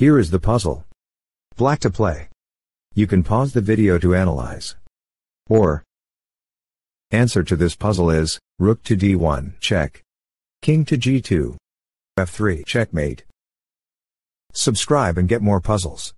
Here is the puzzle. Black to play. You can pause the video to analyze. Or, answer to this puzzle is, rook to d1, check. King to g2. f3, checkmate. Subscribe and get more puzzles.